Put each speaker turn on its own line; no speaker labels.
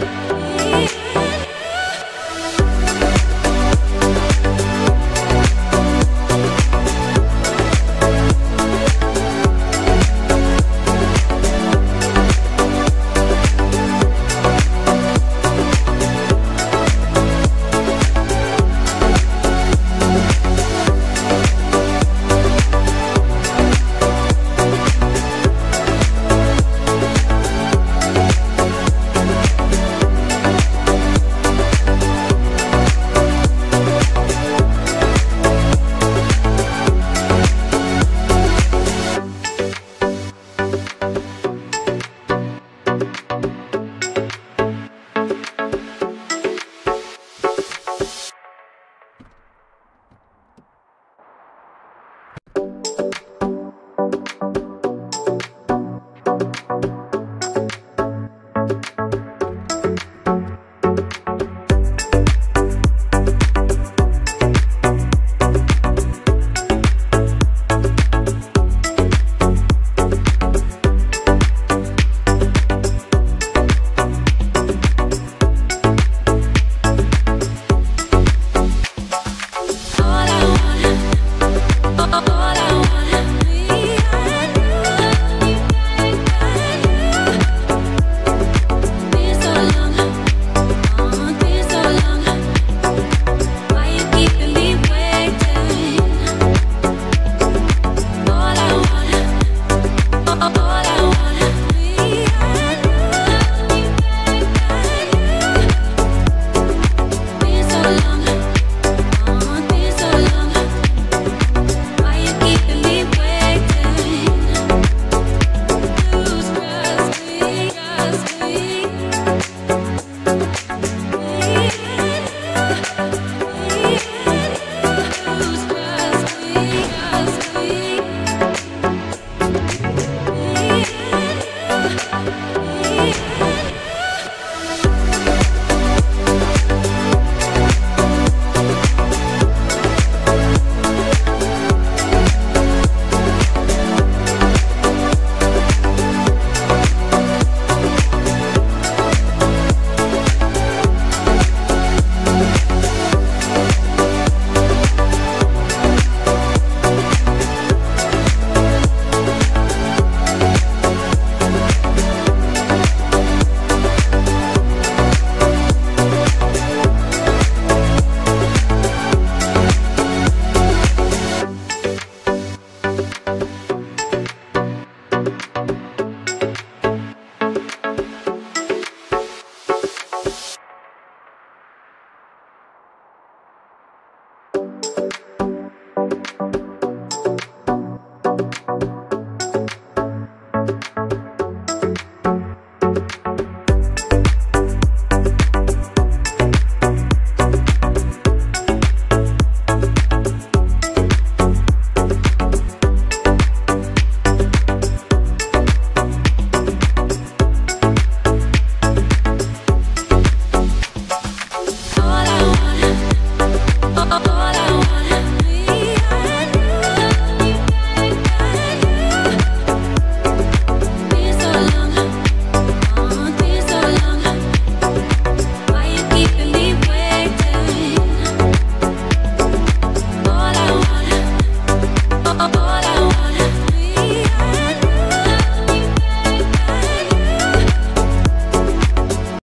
Bye. All I wanna